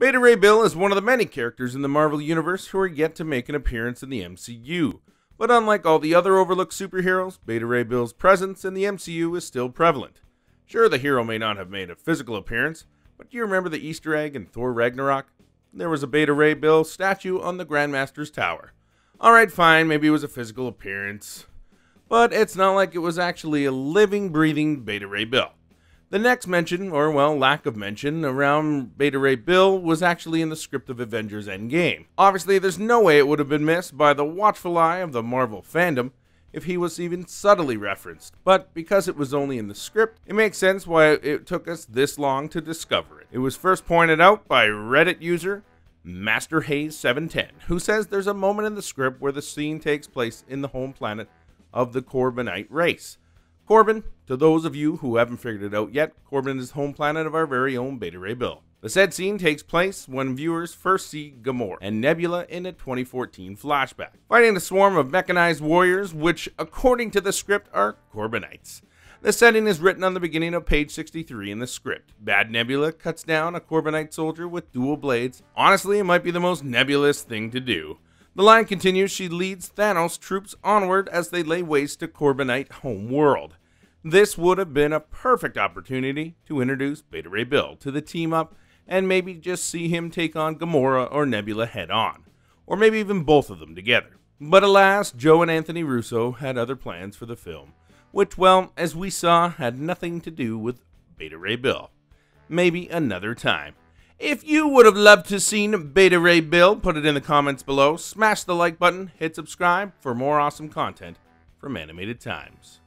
Beta Ray Bill is one of the many characters in the Marvel Universe who are yet to make an appearance in the MCU. But unlike all the other overlooked superheroes, Beta Ray Bill's presence in the MCU is still prevalent. Sure, the hero may not have made a physical appearance, but do you remember the Easter egg in Thor Ragnarok? There was a Beta Ray Bill statue on the Grandmaster's Tower. Alright, fine, maybe it was a physical appearance. But it's not like it was actually a living, breathing Beta Ray Bill. The next mention, or well, lack of mention, around Beta Ray Bill was actually in the script of Avengers Endgame. Obviously, there's no way it would have been missed by the watchful eye of the Marvel fandom if he was even subtly referenced. But because it was only in the script, it makes sense why it took us this long to discover it. It was first pointed out by Reddit user Master Hayes 710, who says there's a moment in the script where the scene takes place in the home planet of the Korbinite race. Korbin, to those of you who haven't figured it out yet, Korbin is home planet of our very own Beta Ray Bill. The said scene takes place when viewers first see Gamora and Nebula in a 2014 flashback, fighting a swarm of mechanized warriors, which, according to the script, are Korbinites. The setting is written on the beginning of page 63 in the script. Bad Nebula cuts down a Korbinite soldier with dual blades. Honestly, it might be the most nebulous thing to do. The line continues she leads Thanos' troops onward as they lay waste to Korbinite home world. This would have been a perfect opportunity to introduce Beta Ray Bill to the team up and maybe just see him take on Gamora or Nebula head on, or maybe even both of them together. But alas, Joe and Anthony Russo had other plans for the film, which, well, as we saw, had nothing to do with Beta Ray Bill. Maybe another time. If you would have loved to seen Beta Ray Bill, put it in the comments below. Smash the like button, hit subscribe for more awesome content from Animated Times.